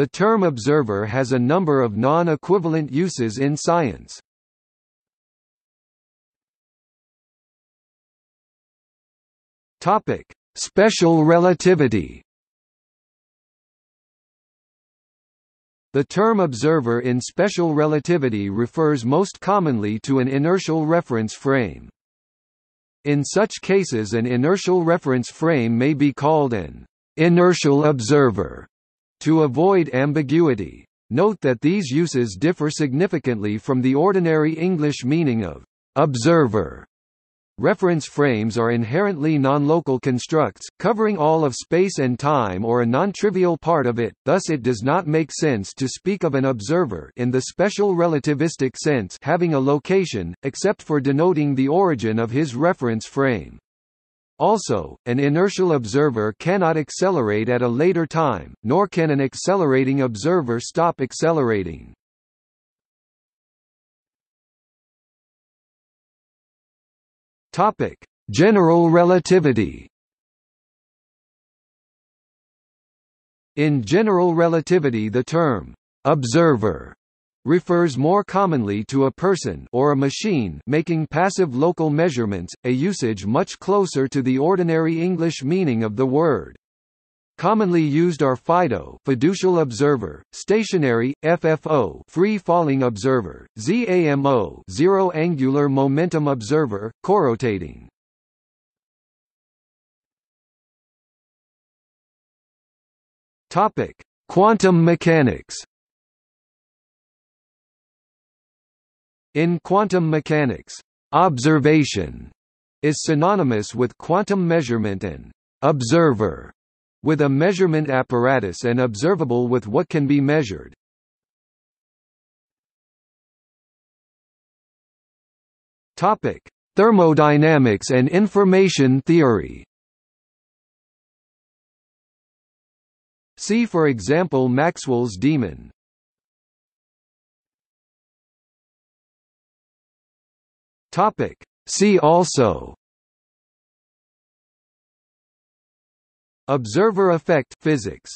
The term observer has a number of non-equivalent uses in science. Topic: Special relativity. The term observer in special relativity refers most commonly to an inertial reference frame. In such cases an inertial reference frame may be called an inertial observer to avoid ambiguity. Note that these uses differ significantly from the ordinary English meaning of observer. Reference frames are inherently non-local constructs, covering all of space and time or a non-trivial part of it, thus it does not make sense to speak of an observer in the special relativistic sense having a location, except for denoting the origin of his reference frame. Also, an inertial observer cannot accelerate at a later time, nor can an accelerating observer stop accelerating. Topic: General relativity. In general relativity the term observer refers more commonly to a person or a machine making passive local measurements, a usage much closer to the ordinary English meaning of the word. Commonly used are FIDO fiducial observer, stationary, FFO free-falling observer, ZAMO zero angular momentum observer, corotating. Topic: Quantum mechanics. In quantum mechanics, observation is synonymous with quantum measurement and observer with a measurement apparatus and observable with what can be measured. Topic: Thermodynamics and information theory. See for example Maxwell's demon. Topic: See also. Observer effect physics